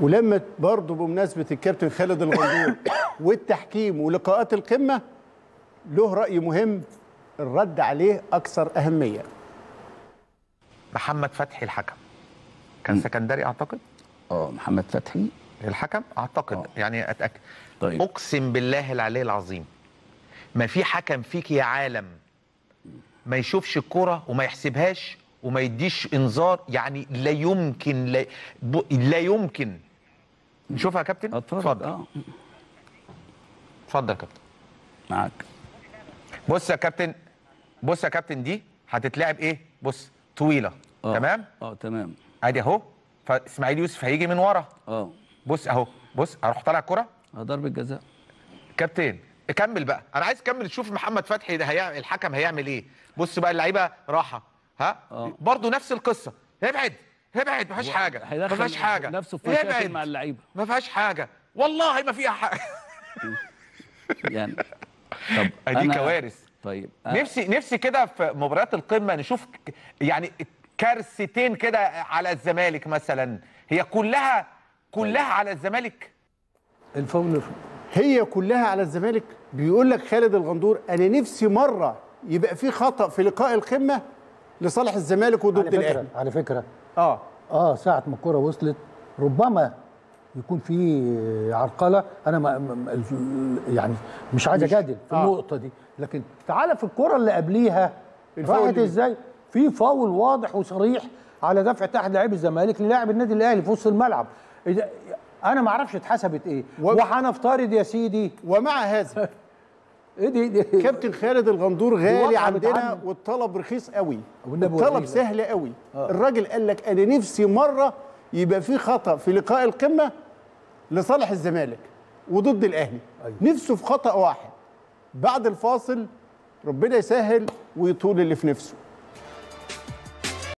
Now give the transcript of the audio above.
ولما برضه بمناسبة الكابتن خالد الغندور والتحكيم ولقاءات القمة له رأي مهم الرد عليه أكثر أهمية محمد فتحي الحكم كان سكندري أعتقد آه محمد فتحي الحكم أعتقد آه. يعني اتاكد طيب. أقسم بالله العلي العظيم ما في حكم فيك يا عالم ما يشوفش الكرة وما يحسبهاش وما يديش إنذار يعني لا يمكن لا. لا يمكن نشوفها يا كابتن؟ اتفضل. آه. اتفضل يا كابتن. معاك. بص يا كابتن بص يا كابتن دي هتتلعب إيه؟ بص طويلة. آه. تمام؟ آه تمام. ادي اهو. فاسماعيل يوسف هيجي من ورا. آه. بص اهو. بص أروح طالع الكرة. آه، ضربة جزاء. كابتن كمل بقى. أنا عايز كمل. تشوف محمد فتحي ده هيعمل الحكم هيعمل إيه. بص بقى اللعيبة راحة. ها؟ آه. برضه نفس القصة. ابعد. ابعد ما فيهاش حاجة ما فيهاش حاجة. نفسه في مشاكل. مع اللعيبة. ما فيهاش حاجة. والله ما فيها حاجة. يعني طب دي كوارث. طيب آه، نفسي نفسي كده في مباريات القمة نشوف يعني كارثتين كده على الزمالك مثلا. هي كلها كلها على الزمالك؟ الفاول هي كلها على الزمالك؟ بيقول لك خالد الغندور أنا نفسي مرة يبقى في خطأ في لقاء القمة؟ لصالح الزمالك وضد الاهلي على فكرة. آه. آه ساعة ما الكرة وصلت ربما يكون في عرقلة. أنا ما يعني مش عايز أجادل في آه. النقطة دي لكن تعالى في الكرة اللي قبليها. راحت إزاي؟ في فاول واضح وصريح على دفع تحت لاعب الزمالك للاعب النادي الأهلي في وسط الملعب. أنا ما أعرفش اتحسبت إيه. وهنفترض يا سيدي ومع هذا إيه دي, دي كابتن خالد الغندور غالي عندنا. والطلب رخيص قوي. والنبي الطلب ورينا. سهل قوي. الراجل قال لك أنا نفسي مرة يبقى في خطأ في لقاء القمة لصالح الزمالك وضد الأهلي. نفسه في خطأ واحد. بعد الفاصل ربنا يسهل ويطول اللي في نفسه.